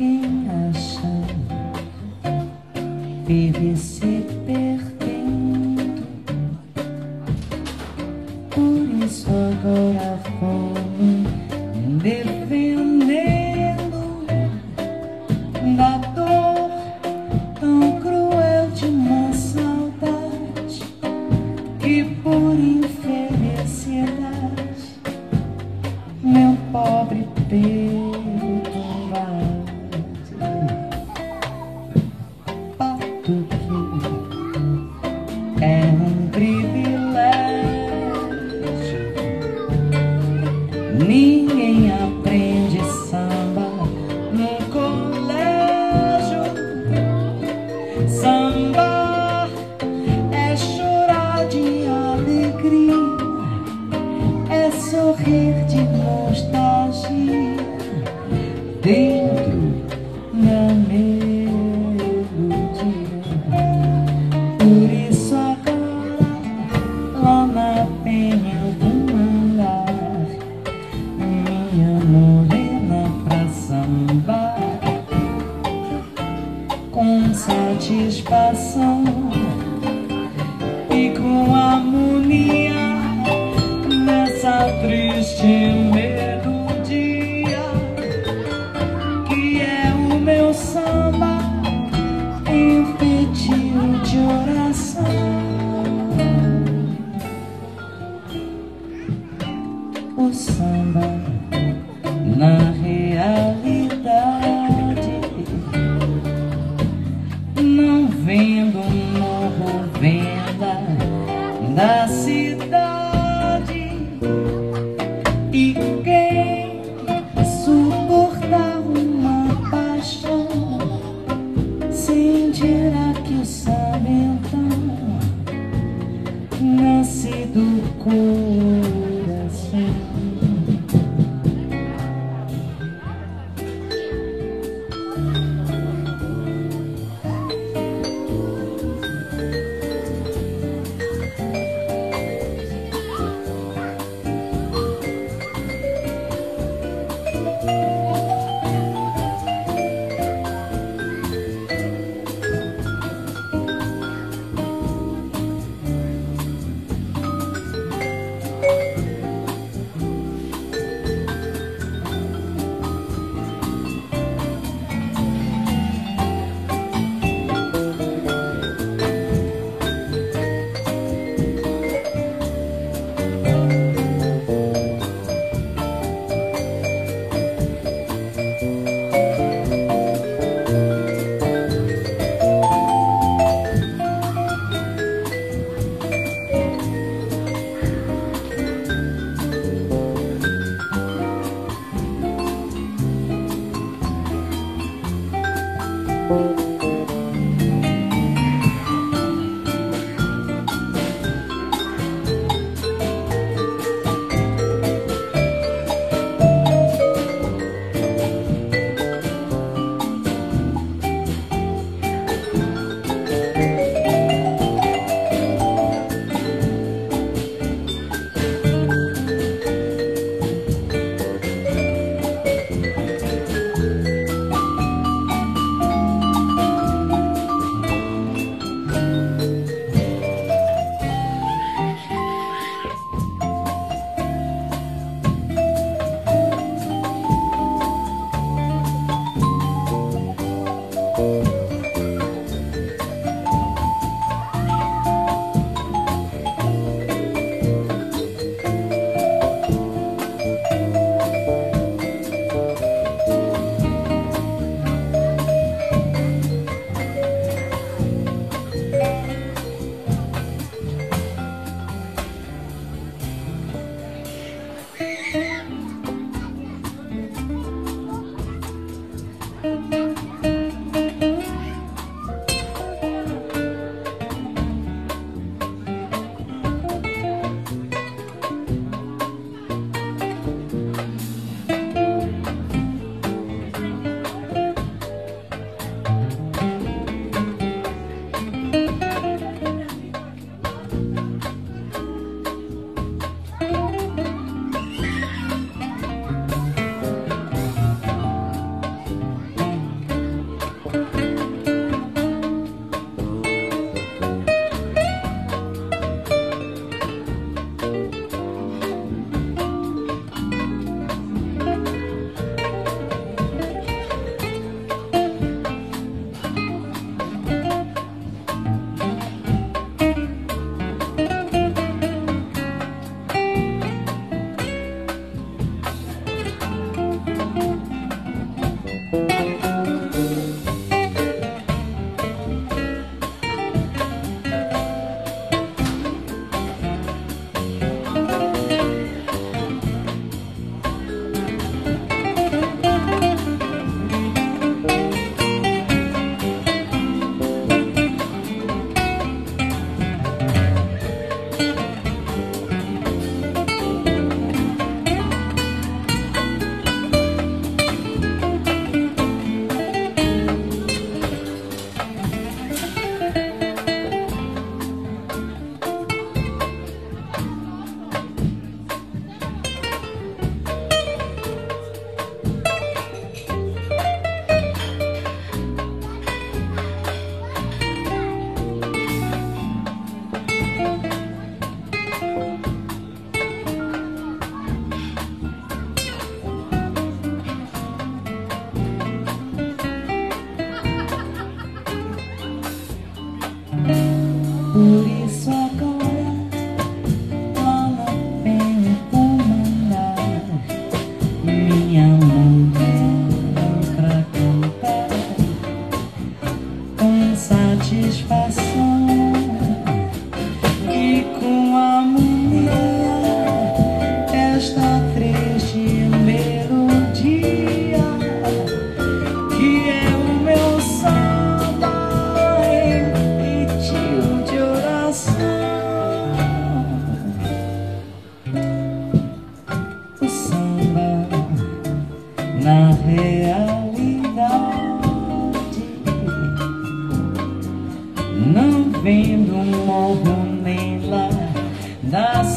quem acha vive se perdendo. Por isso agora fome defendendo da dor tão cruel de uma saudade que por infelicidade meu pobre peito dentro da melodia. Por isso agora lá na penha eu vou mandar minha morena pra sambar com satisfação e com harmonia nessa triste meu samba feitio de oração. Realidade. Não vendo um morro nem lá das